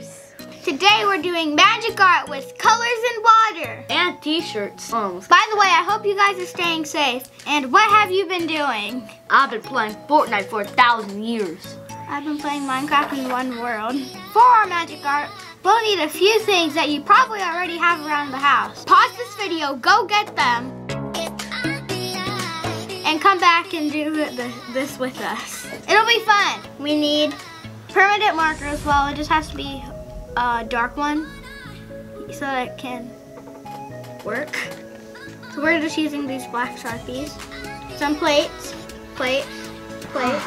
Today we're doing magic art with colors and water. And t-shirts. Um, By the way, I hope you guys are staying safe. And what have you been doing? I've been playing Fortnite for a thousand years. I've been playing Minecraft in one world. For our magic art, we'll need a few things that you probably already have around the house. Pause this video, go get them, and come back and do this with us. It'll be fun. We need permanent markers. Well, it just has to be a dark one so that it can work. So we're just using these black Sharpies. Some plates, plate, plate.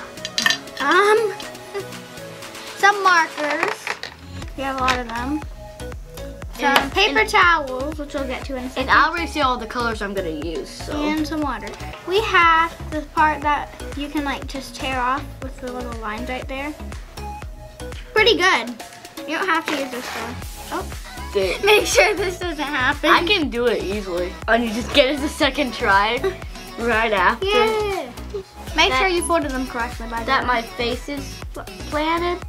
Um, some markers. We have a lot of them. Some And- paper and- towels, which we'll get to in a second. And I already see all the colors I'm gonna use, so. and some water. We have the part that you can like just tear off with the little lines right there. Pretty good. You don't have to use this stuff. Oh, Dude, make sure this doesn't happen. I can do it easily. And you just get it the second try, right after. Yeah. Make That- sure you folded them correctly by That way. my face is planted.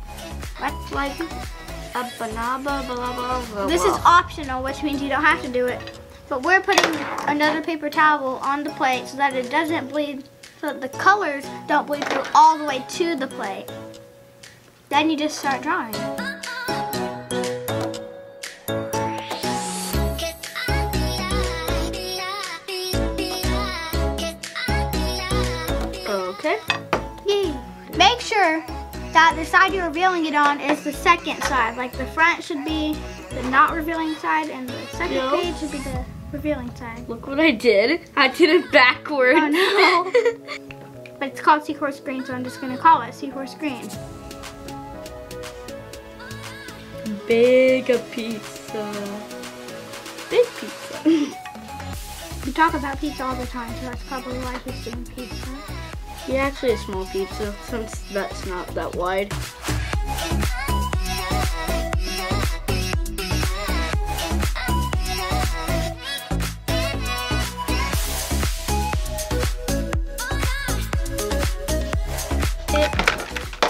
That's like a banana, blah, blah, blah, blah, This is optional, which means you don't have to do it. But we're putting another paper towel on the plate so that it doesn't bleed, so that the colors don't bleed through all the way to the plate. Then you just start drawing. Make sure that the side you're revealing it on is the second side. Like the front should be the not revealing side and the second No. page should be the revealing side. Look what I did. I did it backwards. Oh, no. But it's called Seahorse Green, so I'm just gonna call it Seahorse Green. Big a pizza. Big pizza. We talk about pizza all the time, so that's probably why he's doing pizza. Yeah, actually a small pizza since that's not that wide.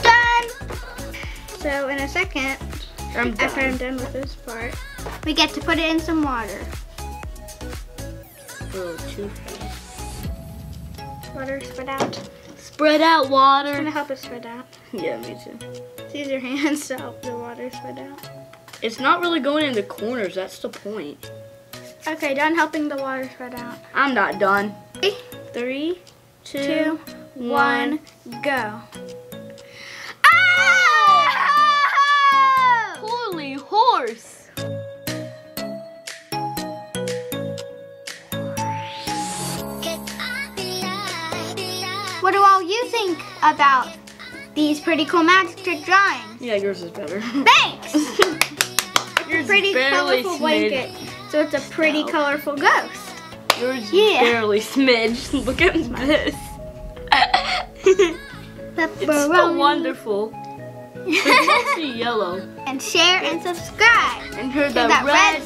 Done! So in a second, I'm after I'm done. with this part, we get to put it in some water. Oh, Little Two-Face. Water spread out. Spread out It's water. gonna help it spread out. Yeah, me too. Use your hands to help the water spread out. It's not really going in the corners. That's the point. Okay, done helping the water spread out. I'm not done. Three, two, two, one, go. Think about these pretty cool magic trick drawings? Yeah, yours is better. Thanks! yours pretty barely colorful blanket. So it's a pretty No. colorful ghost. Yours Yeah. barely smidged. Look at this. it's so wonderful. It's mostly yellow. and share and subscribe. And Hit the that red red